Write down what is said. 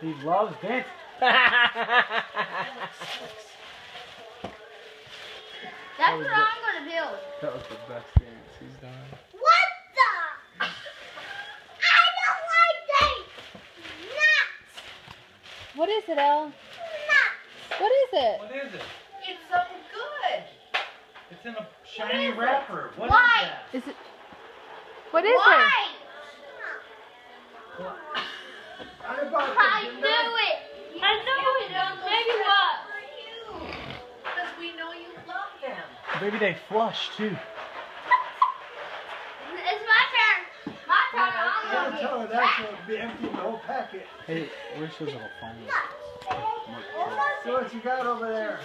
He loves dancing. That's was what the- I'm gonna build. That was the best dance he's done. What the? I don't like dates. Nuts. What is it, El? Nuts. What is it? What is it? It's something good. It's in a shiny is it? wrapper. What is Why? that? Is it? What is Why? I bought I knew it. I knew it. Maybe what? Because we know you love them. Maybe they flush too. It's my turn. My turn. I'm Gotta gonna tell her get that's what be empty the whole packet. Hey, where's his little phone? So what you got over there?